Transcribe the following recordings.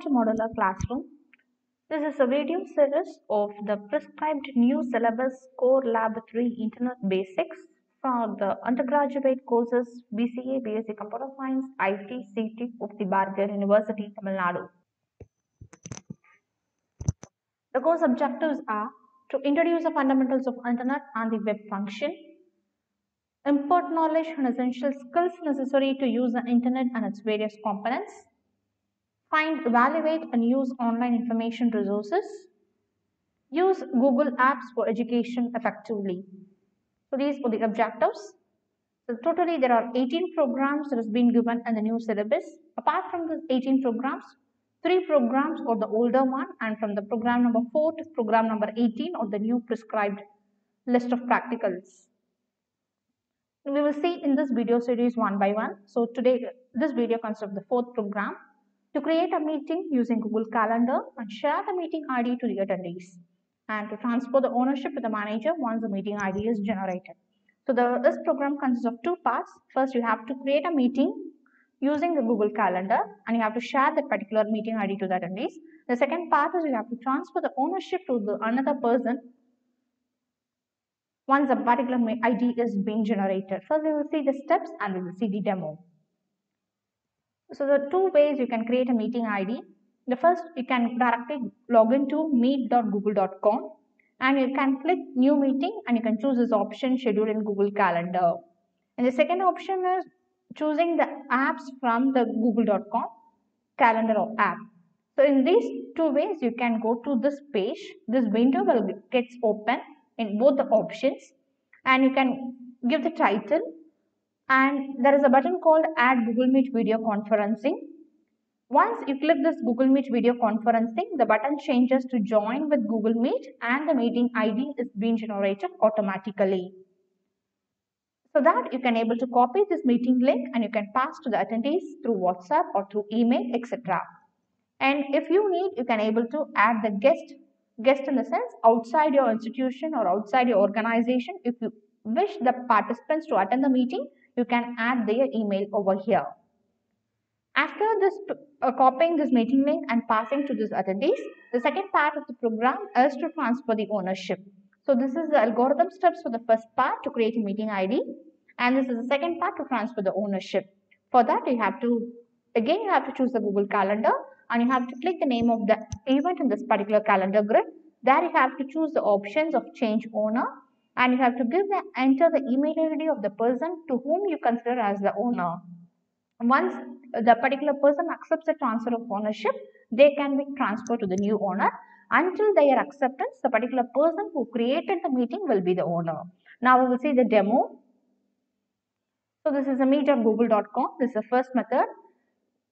to Modular Classroom. This is a video series of the prescribed new syllabus Core Lab 3 Internet Basics for the undergraduate courses BCA, BSc Computer Science, IT, CT of the Bharathiar University, Tamil Nadu. The course objectives are to introduce the fundamentals of Internet and the web function, impart knowledge and essential skills necessary to use the Internet and its various components, find, evaluate, and use online information resources, use Google Apps for education effectively. So these are the objectives. So totally there are 18 programs that has been given in the new syllabus. Apart from these 18 programs, three programs are the older one and from the program number 4 to program number 18 or the new prescribed list of practicals. We will see in this video series one by one. So today this video consists of the fourth program to create a meeting using Google Calendar and share the meeting ID to the attendees and to transfer the ownership to the manager once the meeting ID is generated. So the, this program consists of two parts. First, you have to create a meeting using the Google Calendar and you have to share that particular meeting ID to the attendees. The second part is you have to transfer the ownership to the another person once a particular ID is being generated. First, we will see the steps and we will see the demo. So the two ways you can create a meeting ID. The first, you can directly log into meet.google.com and you can click new meeting and you can choose this option schedule in Google Calendar. And the second option is choosing the apps from the google.com calendar or app. So in these two ways, you can go to this page. This window will gets open in both the options and you can give the title and there is a button called add Google Meet video conferencing. Once you click this Google Meet video conferencing, the button changes to join with Google Meet and the meeting ID is being generated automatically. So that you can able to copy this meeting link and you can pass to the attendees through WhatsApp or through email etc. And if you need, you can able to add the guest, guest in the sense outside your institution or outside your organization. If you wish the participants to attend the meeting, you can add their email over here. After this uh, copying this meeting link and passing to these attendees, the second part of the program is to transfer the ownership. So this is the algorithm steps for the first part to create a meeting ID and this is the second part to transfer the ownership. For that you have to, again you have to choose the Google Calendar and you have to click the name of the event in this particular calendar grid. There you have to choose the options of change owner and you have to give the enter the email ID of the person to whom you consider as the owner. Once the particular person accepts the transfer of ownership, they can be transferred to the new owner. Until their acceptance, the particular person who created the meeting will be the owner. Now we will see the demo. So this is a meet on google.com This is the first method.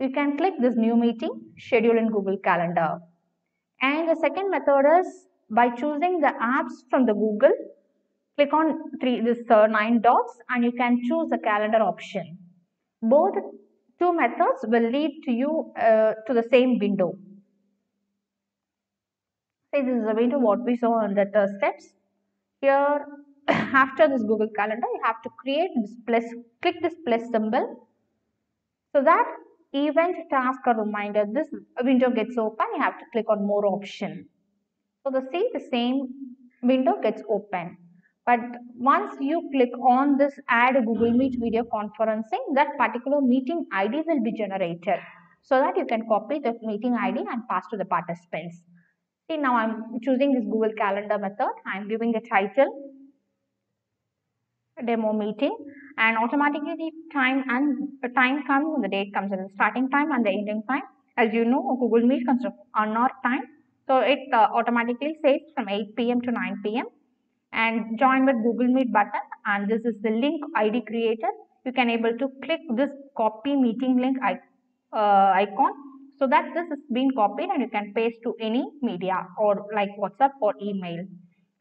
You can click this new meeting, schedule in Google Calendar. And the second method is by choosing the apps from the Google, click on three this uh, nine dots and you can choose the calendar option. Both two methods will lead to you uh, to the same window. Say this is a window what we saw in the uh, steps. Here after this Google Calendar you have to create this plus, click this plus symbol. So that event task or reminder this window gets open you have to click on more option. So the see the same window gets open. But once you click on this add Google Meet video conferencing, that particular meeting ID will be generated so that you can copy the meeting ID and pass to the participants. See now I'm choosing this Google Calendar method. I'm giving the title demo meeting and automatically the time and the time comes and the date comes in the starting time and the ending time. As you know, Google Meet of on hour time. So it uh, automatically says from 8 p.m. to 9 p.m and join with Google Meet button and this is the link ID creator. You can able to click this copy meeting link uh, icon so that this is being copied and you can paste to any media or like WhatsApp or email.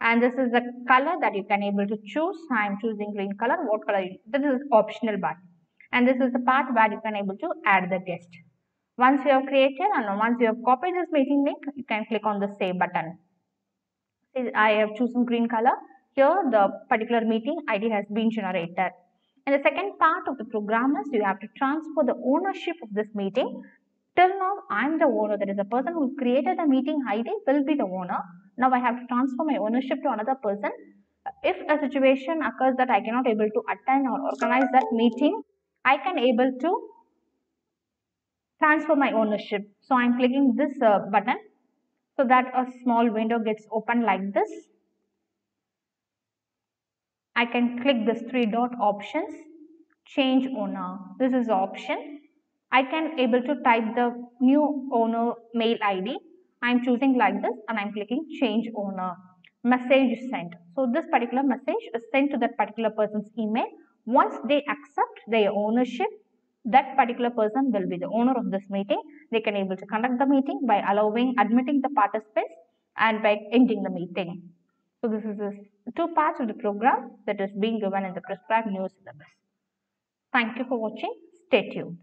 And this is the color that you can able to choose. I am choosing green color. What color? This is optional button. And this is the part where you can able to add the guest. Once you have created and once you have copied this meeting link, you can click on the save button. I have chosen green color. Here the particular meeting ID has been generated. And the second part of the program is you have to transfer the ownership of this meeting. Till now I'm the owner. That is the person who created the meeting ID will be the owner. Now I have to transfer my ownership to another person. If a situation occurs that I cannot able to attend or organize that meeting I can able to transfer my ownership. So I'm clicking this uh, button so that a small window gets open like this. I can click this three dot options change owner. This is option. I can able to type the new owner mail ID I'm choosing like this and I'm clicking change owner. Message sent. So this particular message is sent to that particular person's email. Once they accept their ownership that particular person will be the owner of this meeting they can able to conduct the meeting by allowing admitting the participants and by ending the meeting so this is the two parts of the program that is being given in the prescribed new syllabus. Thank you for watching. Stay tuned.